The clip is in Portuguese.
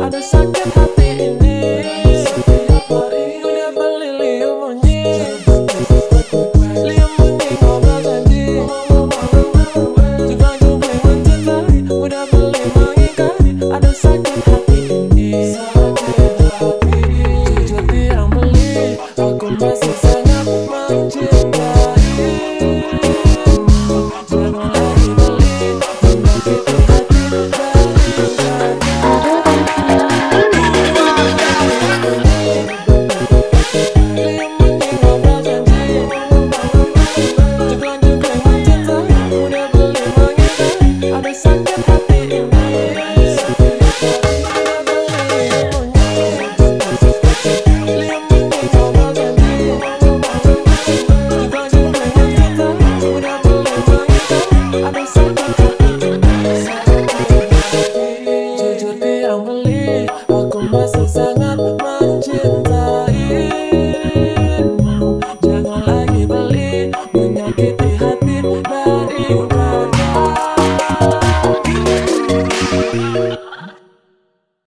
Ada sakit hati. family, I começa a